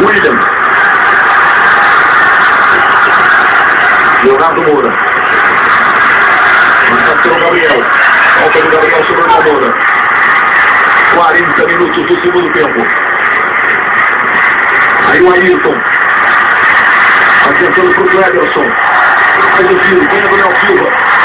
William. Leonardo Moura. Marcação Gabriel. Falta do Gabriel sobre o Moura. 40 minutos do segundo tempo. Aí o Ayrton. Adiantando para o Cleberson. Faz o tiro. Vem Gabriel Silva.